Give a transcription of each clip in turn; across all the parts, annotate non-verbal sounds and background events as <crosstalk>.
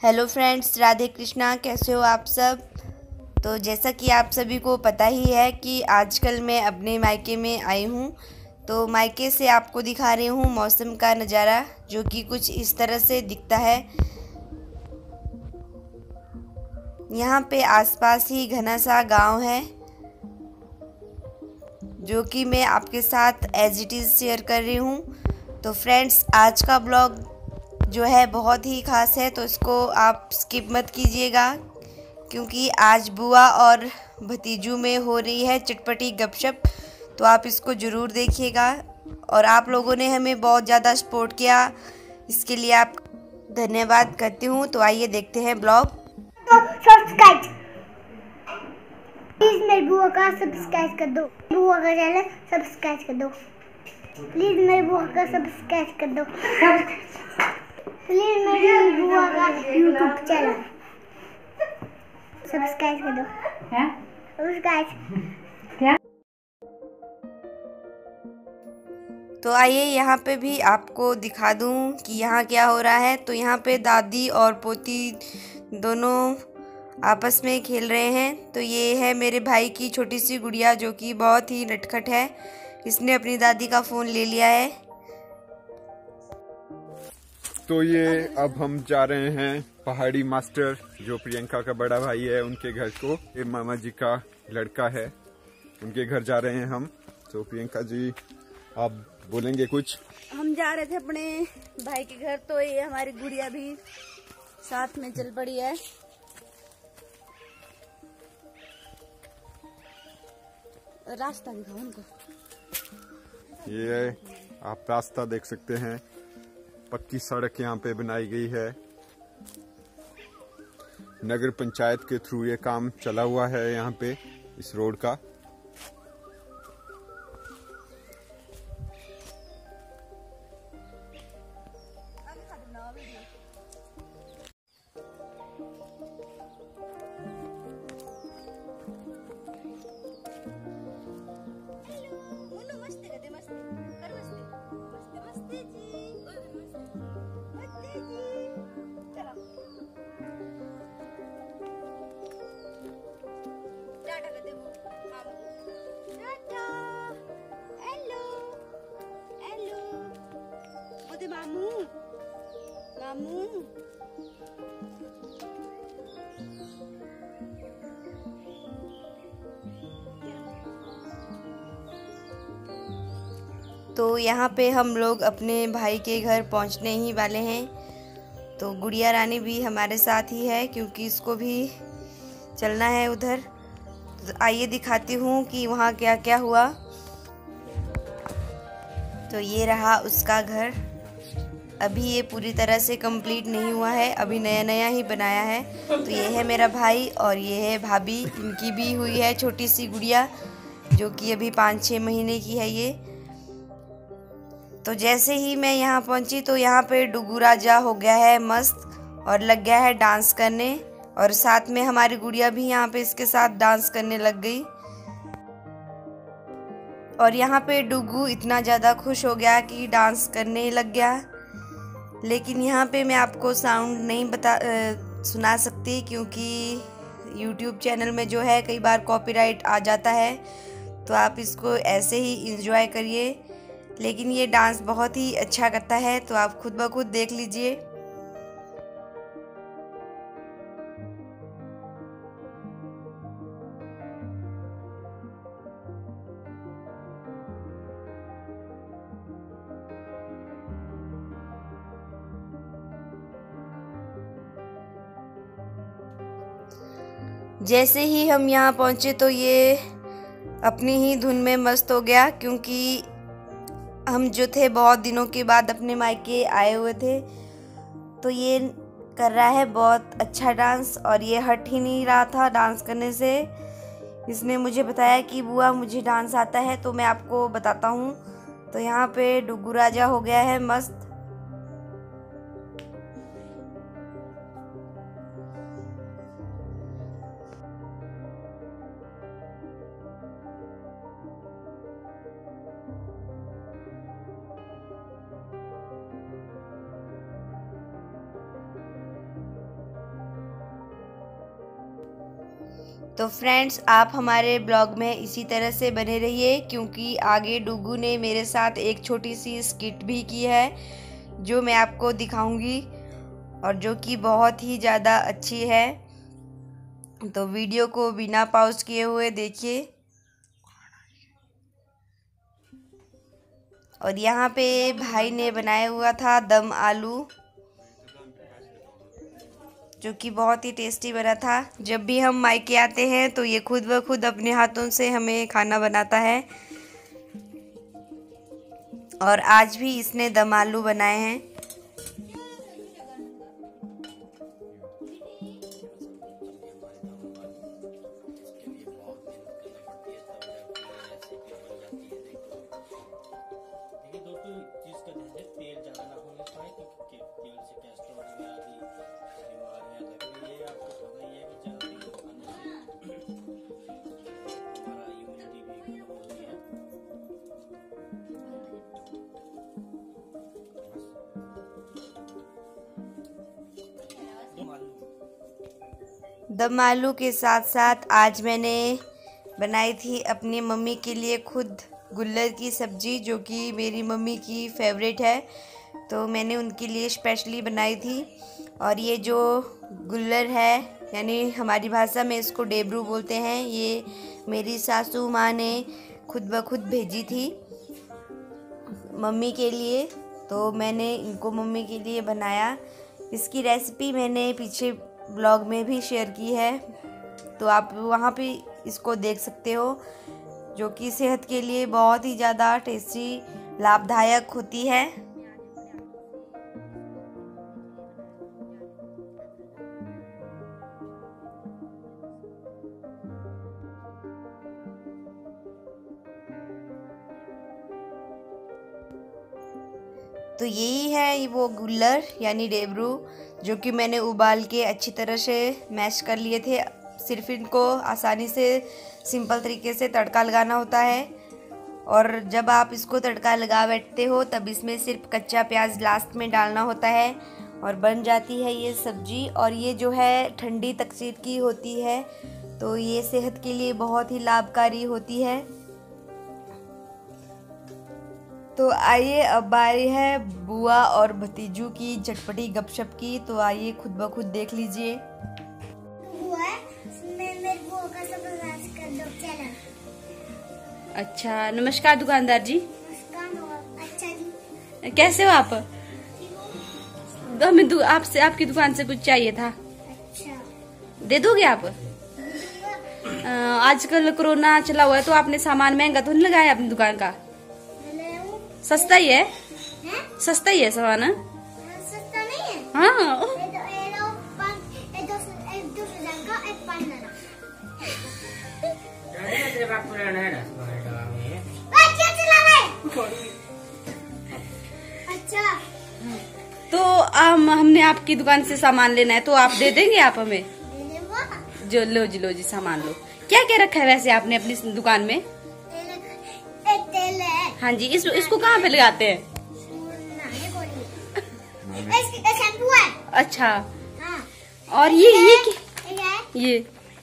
Hello friends, Radhe Krishna, कैसे हो आप सब? तो जैसा कि आप सभी को पता ही है कि आजकल मैं अपने मायके में आई हूँ। तो मायके से आपको दिखा रही हूँ मौसम का नज़ारा, जो कि कुछ इस तरह से दिखता है। यहाँ पे आसपास ही घना सा गाँव है, जो कि मैं आपके साथ एज इट इज़ शेयर कर रही हूँ। तो फ्रेंड्स, आज का ब्लॉग जो है बहुत ही ख़ास है तो इसको आप स्किप मत कीजिएगा क्योंकि आज बुआ और भतीजू में हो रही है चटपटी गपशप तो आप इसको ज़रूर देखिएगा। और आप लोगों ने हमें बहुत ज़्यादा सपोर्ट किया इसके लिए आप धन्यवाद करती हूँ। तो आइए देखते हैं ब्लॉग। सब्सक्राइब प्लीज़ मेरी बुआ का सब्सक्राइब कर दो। बुआ का चैनल सब्सक्राइब कर दो। प्लीज़ मेरी बुआ का सब्सक्राइब कर दो। मेरी बुआ का यूट्यूब चैनल सब्सक्राइब कर दो। सब्सक्राइब तो आइए यहाँ पे भी आपको दिखा दूँ कि यहाँ क्या हो रहा है। तो यहाँ पे दादी और पोती दोनों आपस में खेल रहे हैं। तो ये है मेरे भाई की छोटी सी गुड़िया जो कि बहुत ही नटखट है। इसने अपनी दादी का फ़ोन ले लिया है। तो ये अब हम जा रहे हैं पहाड़ी मास्टर जो प्रियंका का बड़ा भाई है उनके घर को। ये मामा जी का लड़का है उनके घर जा रहे हैं हम। तो प्रियंका जी आप बोलेंगे कुछ? हम जा रहे थे अपने भाई के घर तो ये हमारी गुड़िया भी साथ में चल पड़ी है। रास्ता दिखाओ उनको। ये आप रास्ता देख सकते हैं। पक्की सड़क यहाँ पे बनाई गई है। नगर पंचायत के थ्रू ये काम चला हुआ है यहाँ पे, इस रोड का। तो यहाँ पे हम लोग अपने भाई के घर पहुँचने ही वाले हैं। तो गुड़िया रानी भी हमारे साथ ही है, क्योंकि इसको भी चलना है उधर। तो आइए दिखाती हूँ कि वहाँ क्या क्या हुआ। तो ये रहा उसका घर। अभी ये पूरी तरह से कंप्लीट नहीं हुआ है, अभी नया नया ही बनाया है। तो ये है मेरा भाई और ये है भाभी। इनकी भी हुई है छोटी सी गुड़िया, जो कि अभी पाँच छः महीने की है ये। तो जैसे ही मैं यहाँ पहुँची तो यहाँ पे डुगू राजा हो गया है मस्त और लग गया है डांस करने और साथ में हमारी गुड़िया भी यहाँ पे इसके साथ डांस करने लग गई। और यहाँ पे डुगू इतना ज़्यादा खुश हो गया कि डांस करने लग गया। लेकिन यहाँ पे मैं आपको साउंड नहीं बता आ, सुना सकती क्योंकि यूट्यूब चैनल में जो है कई बार कॉपीराइट आ जाता है। तो आप इसको ऐसे ही इंजॉय करिए। लेकिन ये डांस बहुत ही अच्छा करता है तो आप खुद ब खुद देख लीजिए। जैसे ही हम यहाँ पहुँचे तो ये अपनी ही धुन में मस्त हो गया, क्योंकि हम जो थे बहुत दिनों के बाद अपने मायके आए हुए थे। तो ये कर रहा है बहुत अच्छा डांस और ये हट ही नहीं रहा था डांस करने से। इसने मुझे बताया कि, बुआ, मुझे डांस आता है तो मैं आपको बताता हूँ। तो यहाँ पे डुगू राजा हो गया है, मस्त। तो फ्रेंड्स आप हमारे ब्लॉग में इसी तरह से बने रहिए, क्योंकि आगे डुगू ने मेरे साथ एक छोटी सी स्किट भी की है, जो मैं आपको दिखाऊँगी, और जो कि बहुत ही ज़्यादा अच्छी है। तो वीडियो को बिना पॉज किए हुए देखिए। और यहाँ पे भाई ने बनाया हुआ था दम आलू। जो कि बहुत ही टेस्टी बना था। जब भी हम मायके आते हैं तो ये खुद ब खुद अपने हाथों से हमें खाना बनाता है। और आज भी इसने दम आलू बनाए हैं। दम आलू के साथ साथ आज मैंने बनाई थी अपनी मम्मी के लिए खुद गुल्लर की सब्ज़ी, जो कि मेरी मम्मी की फेवरेट है। तो मैंने उनके लिए स्पेशली बनाई थी। और ये जो गुल्लर है, यानी हमारी भाषा में इसको डेबरू बोलते हैं, ये मेरी सासू माँ ने खुद ब खुद भेजी थी मम्मी के लिए। तो मैंने इनको मम्मी के लिए बनाया। इसकी रेसिपी मैंने पीछे ब्लॉग में भी शेयर की है। तो आप वहाँ पे इसको देख सकते हो, जो कि सेहत के लिए बहुत ही ज़्यादा टेस्टी लाभदायक होती है। तो यही है वो गुल्लर, यानी डेबरू जो कि मैंने उबाल के अच्छी तरह से मैश कर लिए थे। सिर्फ़ इनको आसानी से सिंपल तरीके से तड़का लगाना होता है। और जब आप इसको तड़का लगा बैठते हो, तब इसमें सिर्फ़ कच्चा प्याज लास्ट में डालना होता है और बन जाती है ये सब्ज़ी। और ये जो है, ठंडी तकसीर की होती है तो ये सेहत के लिए बहुत ही लाभकारी होती है। तो आइए अब बारी है बुआ और भतीजू की चटपटी गपशप की। तो आइए खुद ब खुद देख लीजिए। अच्छा नमस्कार दुकानदार जी। अच्छा जी। कैसे हो आप? तो हमें दु- आपसे आपकी दुकान से कुछ चाहिए था। अच्छा। दे दोगे आप? आजकल कोरोना चला हुआ है तो आपने सामान महँगा तो नहीं लगाया अपनी दुकान का? सस्ता ही है? हैं? सस्ता ही है सामान हाँ? सस्ता नहीं है? हाँ। ये दो ये लो पाँच ये दो सौ एक दो सौ जन का एक पाँच नाना ओए, क्या चला रहा है अच्छा। तो हम हमने आपकी दुकान से सामान लेना है तो आप दे देंगे आप हमें? जो लो जी लो जी सामान लो। क्या क्या रखा है वैसे आपने अपनी दुकान में? है जी इस इसको कहाँ पे लगाते हैं? को नहीं है? अच्छा। हाँ। और ये ये क्या- ये।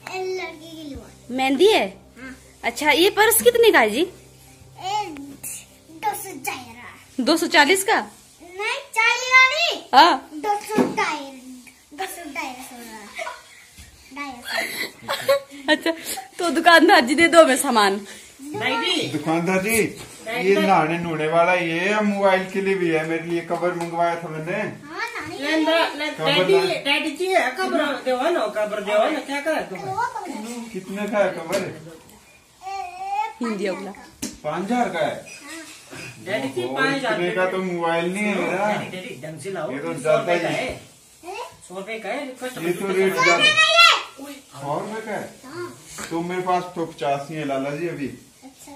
की मेहंदी है? हाँ। अच्छा ये पर्स कितने का है जी? दो सौ चार दो सौ चालीस का? नहीं चालीस हाँ। दो सौ दो सौ अच्छा तो दुकानदार जी दे दो हमें सामान। दुकानदार जी। ये नहाने नूने वाला ये है मोबाइल के लिए भी है मेरे लिए कवर मंगवाया था मैंने। हाँ नानी डैडी जी है तो है। कितने का है कवर? हिंदी अगला पाँच हज़ार का है? डैडी जी पाँच हज़ार का तो मोबाइल नहीं है मेरा। डैडी डैडी ढंग से लाओ। ये तो सौ ज़्यादा रुपए का ही- है। सौ रुपए का है ये तो रेट कस्टमर ज़्यादा सौ रुपए का है? हाँ। तो मेरे पास तो पचास ही है लाला जी अभी। अच्छा।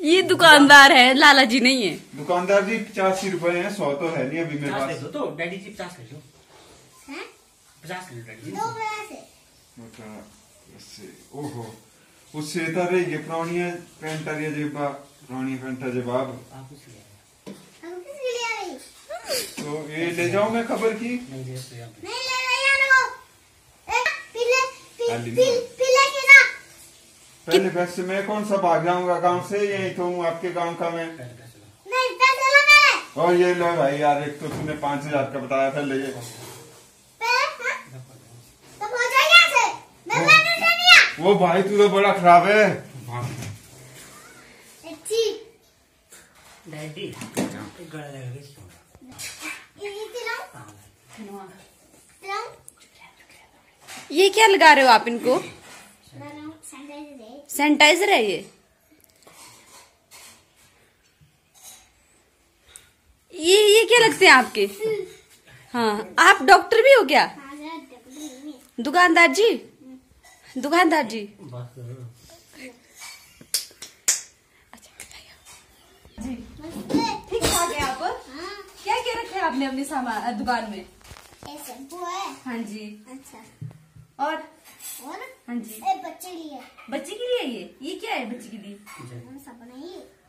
ये दुकानदार है लाला जी नहीं है। दुकानदार जी पचासी रुपए हैं सौ तो है नहीं अभी मेरे पास। तो डैडी जी पचास ले लो। पचास लो डैडी जी। अच्छा, उससे ओहो उससे तर ये पुरानियाँ पैंटा या जेबा पुरानी पैंटा जवाब तो ये ले जाऊँ मैं खबर की? नहीं ले तो ले रही है वो। फिर नहीं। पहले वैसे मैं कौन सा भाग जाऊँगा गाँव से यही तो हूँ आपके गाँव का मैं? पैसे और ये लो भाई यार एक तो तुमने पाँच हज़ार का बताया था ले। हाँ? तो हो वो भाई तू तो बड़ा खराब है। के ये क्या लगा रहे हो आप इनको? सैनिटाइजर है। ये? ये ये क्या लगते हैं आपके? हाँ आप डॉक्टर भी हो क्या? दुकानदार जी? दुकानदार जी। ठीक ठाक है आप? हाँ। क्या क्या रखे हैं आपने अपने सामान दुकान में? शैम्पू है। हाँ जी। अच्छा। और? हाँ जी। ये बच्चे लिए। बच्चे के लिए ये? ये क्या है बच्चे के लिए?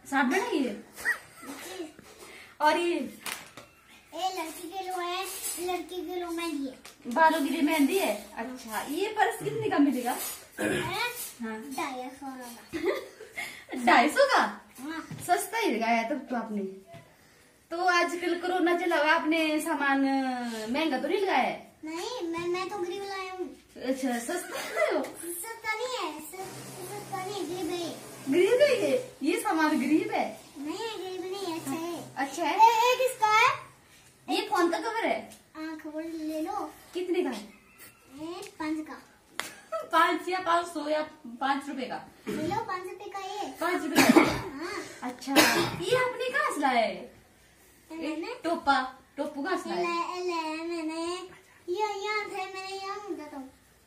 साबुन है ये और ये? ये लड़की के लो है लड़की के लो मैं लिए। बालों के लिए मेहंदी है? अच्छा ये पर्स कितने का मिलेगा? हाँ? ढाई सौ का। <laughs> ढाई सौ का? हाँ। सस्ता ही लगाया तब तो आपने। तो आजकल कोरोना चला हुआ आपने सामान महँगा तो नहीं लगाया है? नहीं मैं मैं तो गरीब लाया हूँ अच्छा सस्ता हो सस्ता नहीं है सस्ता नहीं गरीब है। गरीब है ये? ये सामान गरीब है? नहीं गरीब नहीं अच्छा है। अच्छा है। ए, ए किसका है? ये फ़ोन का कवर है? हाँ खबर ले लो। कितने का है? पाँच का। पाँच या पाँच सौ या पाँच रुपए का? ले लो पाँच रुपए का ये। पाँच रुपए का? हाँ। अच्छा ये आपने कहाँ से लाया है? एक टोपा टोपू कहाँ से लाया है? मैंने। ये यहाँ थे मैंने यहाँ मुझे तो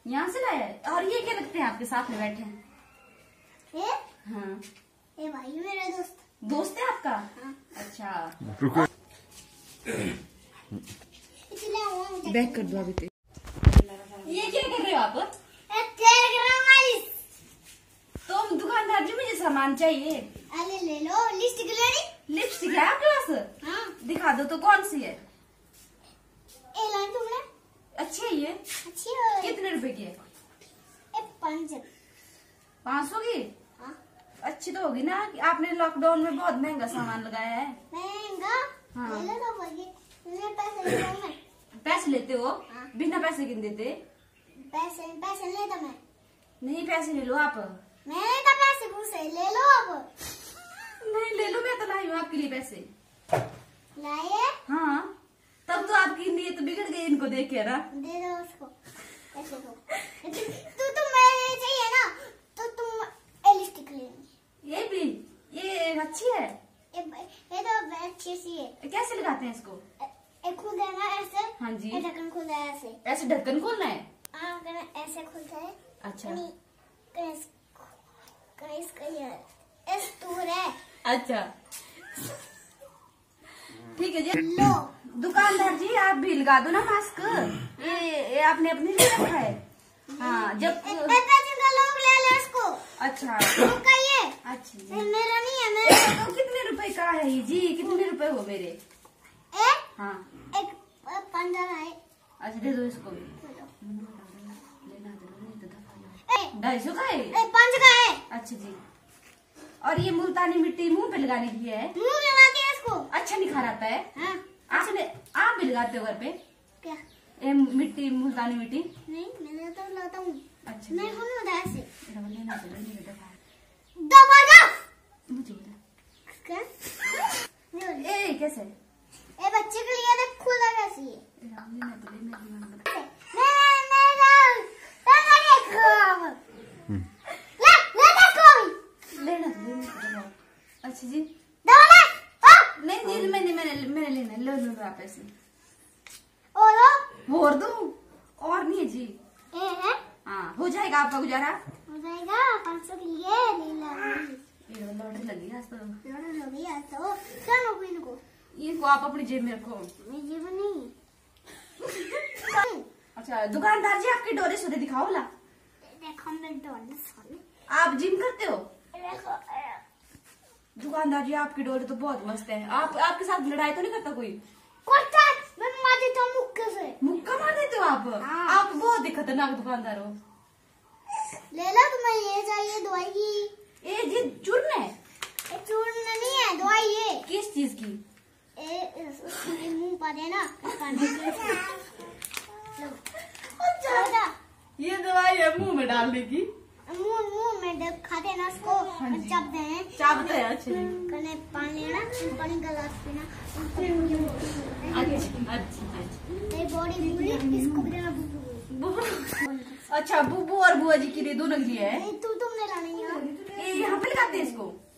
यहाँ से लाया है और ये क्या लगते हैं आपके साथ में बैठे हैं? ये? हाँ। ये भाई मेरा दोस्त। दोस्त है आपका? हाँ। अच्छा। रुको। बैक कर दो अभी तो। ये क्या कर रहे हो आप? ए, टेलीग्राम वाली तो दुकानदार जी मुझे सामान चाहिए। अरे ले लो लिस्ट के लेनी लिपस्टिक है आपके पास? हाँ। दिखा दो तो कौन सी है? ए तुमने? अच्छी है ये? अच्छी है। कितने रुपए की है? पाँच। पाँच सौ की? हाँ। अच्छी तो होगी ना कि आपने लॉकडाउन में बहुत महँगा सामान लगाया है। महँगा? हाँ। ले लो तो मैं। पैसे लेते हो? हाँ। बिना पैसे गिन देते? पैसे पैसे ले तो मैं। नहीं पैसे ले लो आप। मैंने तो पैसे पूछे ले लो आप नहीं ले लो मैं तो लाई हूँ आपके लिए पैसे। लाए? हाँ। तब तो आपकी नीयत बिगड़ गई इनको देख के ना? दे दो उसको। ऐसे तू तो मेरे चाहिए ना तो तुम एलिस्टिक लेंगे ये भी ये अच्छी है। ये ये तो अच्छी सी है। कैसे लगाते हैं इसको? एक खुद है ना ऐसे? हाँ जी। ढक्कन खुद है ऐसे। ऐसे ढक्कन खोलना है? हाँ ऐसे खुलता है अच्छा। है। अच्छा ठीक है। जी लो। दुकानदार जी आप भी लगा दो ना मास्क ये, ये आपने अपने लिए रखा है। हाँ जब लोग ले ले उसको। अच्छा। उसका ये अच्छा। मेरा नहीं है मेरा तो कितने रुपए का है ये जी? कितने रुपए हो मेरे? ए हाँ। एक पंद्रह है। अच्छा दे दो इसको। ढाई सौ का है? पाँच का है। अच्छा जी। और ये मुल्तानी मिट्टी मुँह पे लगाने की है? मुँह लगाते हैं इसको अच्छा निखार आता है? हाँ। आपने आप भी लगाते हो घर पे? क्या? मिट्टी मुल्तानी मिट्टी? नहीं मैंने तो लगाता हूँ। अच्छा। मैं जी। ना लेना दे नहीं दबा दो मुझे बता क्या? ए कैसे? ए बच्चे के लिए खुला कैसी है ए, राम लेना तो लेना लेना बता। मैं मेरा मैं ये काम ले ले देखो लेना तो लेना तो दबाओ। अच्छा जी दबा ले ओ नहीं जी मैंने मैंने मैंने लेना लो लो लो आप ऐसे और और दो और नहीं है जी ए है हाँ हो जाएगा आपका गुजारा हो जाएगा पाँच सौ के लिए ले ला ये लॉटरी लगी आज तो लड़ो लो भैया तो चलो कोई इनको इनको आप अपनी जेब में रखो। मैं ये भी नहीं। अच्छा दुकानदार जी आपकी डोरे सोरे दिखाओ ला देखो मैं डॉलर साले आप जिम करते हो? देखो दुकानदार जी आपकी डोरे तो बहुत मस्त है। आप आपके साथ लड़ाई तो नहीं करता कोई? कोटा मैं मार देता हूँ मुक्के से। मुक्का मार देते हो आप? हाँ। आप बहुत ही खतरनाक दुकानदार हो। ले लो तुम्हें ये चाहिए दवाई। की ये चूर्ण है। ये चूर्ण नहीं है दवाई ये किस चीज़ की? ए उसके मुँह पर है ना ये दवाई है मुँह में डालने की मुँह मुँह में खाते ना उसको हैं चाबते हैं अच्छे। कने पानी है ना पानी का गिलास पीना। अच्छा ये बॉडी पूरी इसको भी देना बुबू अच्छा बुबू और बुआ जी के लिए दोनों के लिए है। नहीं तू तुमने लानी है। यहाँ पे लगाते हैं इसको।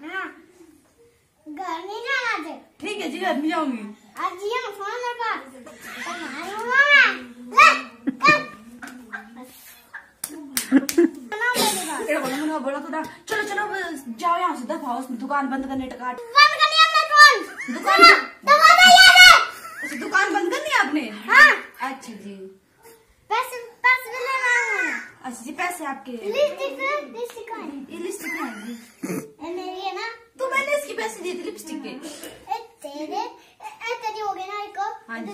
घर नहीं जाना थे ठीक है जी घर नहीं जाऊँगी। आज ये ना फ़ोन मेरे पास बोला तो चलो चलो जाओ यहाँ से उसमें दुकान बंद करने टका बंद कर दिया मेरा दुकान दबा दो यार अच्छा दुकान बंद करनी आपने? हाँ। अच्छा जी। पैसे पैसे लेना है। अच्छा जी पैसे आपके। लिपस्टिक लिपस्टिक है ये लिपस्टिक है जी ये मेरी है ना तो मैंने इसके पैसे दिए थे लिपस्टिक के तेरे तेरी हो गई ना एक हाँ जी।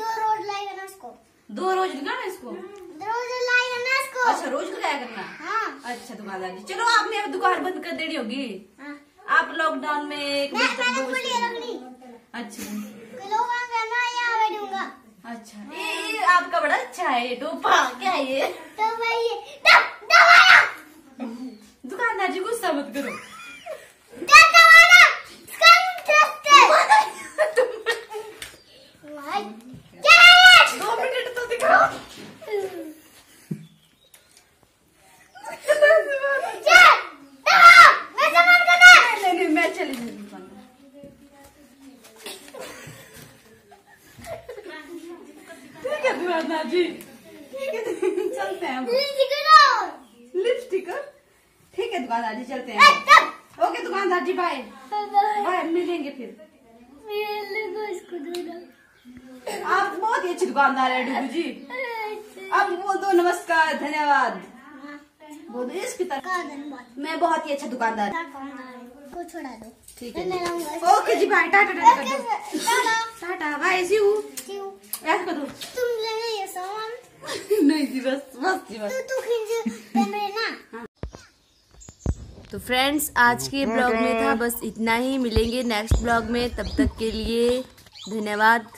दो रोज लाएगा ना उसको दो रोज लगाना इसको दो रोज लाएगा ना इसको अच्छा रोज लगाया करना हाँ अच्छा दुकानदार जी चलो आपने अब दुकान बंद कर देनी होगी हाँ आप लॉकडाउन में एक अच्छा अच्छा ये, आपका बड़ा अच्छा है ये टोपा क्या है ये तो दुकानदार जी गुस्सा मत करो दब दबाना इसका इंटरेस्ट है भाई क्या है दो मिनट तो दिखाओ क्या दबा मैं सामान करना नहीं नहीं मैं चली जाऊँगी दुकान पर। ठीक है दुकानदार जी चलते हैं हम। लिपस्टिक लो लिपस्टिक ठीक है दुकानदार जी चलते ए हैं दब ओके दुकानदार जी बाय बाय मिलेंगे फिर। आप बहुत ही अच्छी दुकानदार है डुगू जी। अब बोल दो नमस्कार धन्यवाद। बोल दो इसकी तरफ़ मैं बहुत ही अच्छा दुकानदार को छोड़ा दो। ठीक है। Okay ji bye tata tata tata. Tata bye see you ऐसा कर दो। तुम ले ये सामान। <laughs> नहीं जी बस बस जी बस। तू तू खींच। कैमरे ना? तो फ्रेंड्स आज के ब्लॉग में था बस इतना ही। मिलेंगे नेक्स्ट ब्लॉग में। तब तक के लिए धन्यवाद।